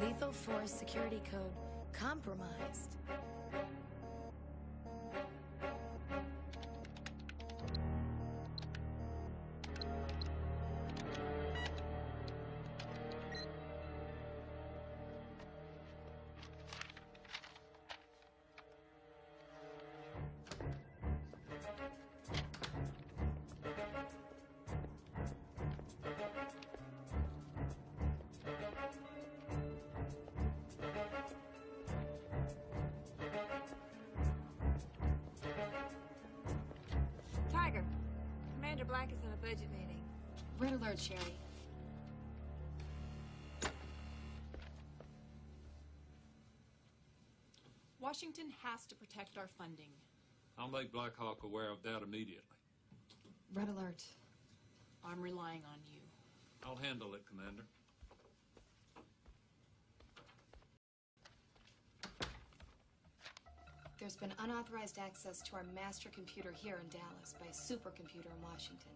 Lethal Force Security Code compromised. Black is in a budget meeting. Red alert, Sherry. Washington has to protect our funding. I'll make Black Hawk aware of that immediately. Red alert. I'm relying on you. I'll handle it, Commander. There's been unauthorized access to our master computer here in Dallas by a supercomputer in Washington.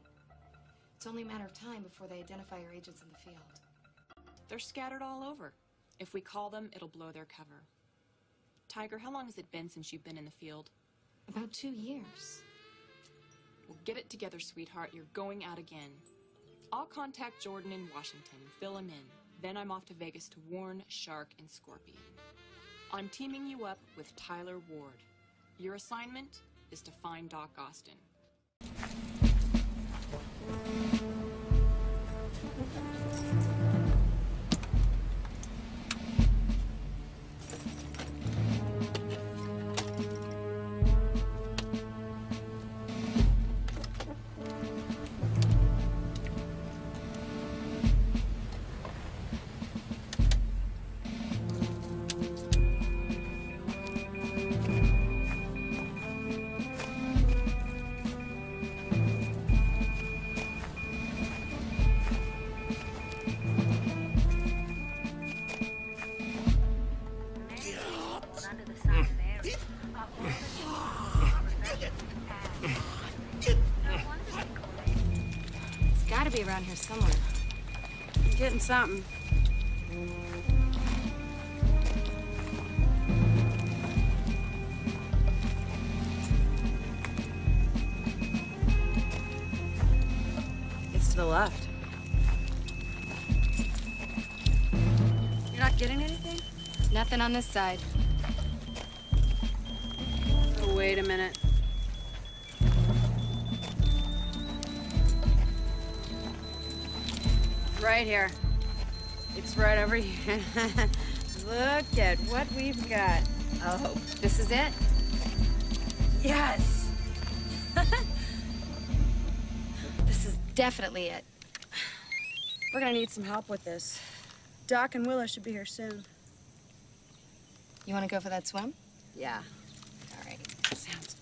It's only a matter of time before they identify our agents in the field. They're scattered all over. If we call them, it'll blow their cover. Tiger, how long has it been since you've been in the field? About two years. Well, get it together, sweetheart. You're going out again. I'll contact Jordan in Washington, and fill him in. Then I'm off to Vegas to warn Shark and Scorpion. I'm teaming you up with Tyler Ward. Your assignment is to find Doc Austin. Gotta be around here somewhere. I'm getting something. It's to the left. You're not getting anything? Nothing on this side. Oh, wait a minute. Right here. It's right over here. Look at what we've got. Oh, this is it? Yes! This is definitely it. We're gonna need some help with this. Doc and Willow should be here soon. You wanna go for that swim? Yeah, All right. sounds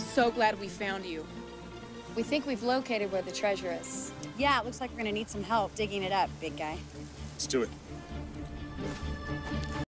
good. I am so glad we found you. We think we've located where the treasure is. Yeah, it looks like we're gonna need some help digging it up, big guy. Let's do it.